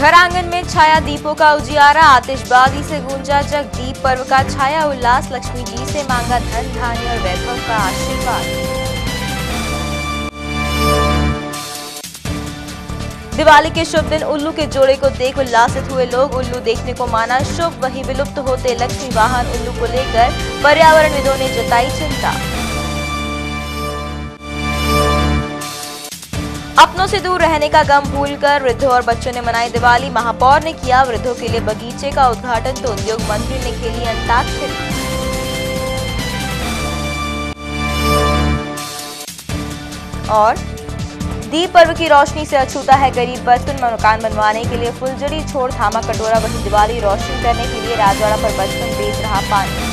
घर आँगन में छाया दीपों का उजियारा, आतिशबाजी से गूंजा जग, दीप पर्व का छाया, उल्लास लक्ष्मी जी से मांगा धन, धान्य और वैभव का आशीर्वाद। दिवाली के शुभ दिन उल्लू के जोड़े को देख उल्लासित हुए लोग। उल्लू देखने को माना शुभ, वहीं विलुप्त होते लक्ष्मी वाहन उल्लू को लेकर पर्यावरणविदों ने जताई चिंता। अपनों से दूर रहने का गम भूलकर वृद्धों और बच्चों ने मनाई दिवाली। महापौर ने किया वृद्धों के लिए बगीचे का उद्घाटन तो उद्योग मंत्री ने खेली अंताक्षरी। और दीप पर्व की रोशनी से अछूता है गरीब बचपन में मकान बनवाने के लिए फुलझड़ी, छोड़, थामा, कटोरा, वही दिवाली रोशन करने के लिए राजवाड़ा पर बचपन बेच रहा पानी।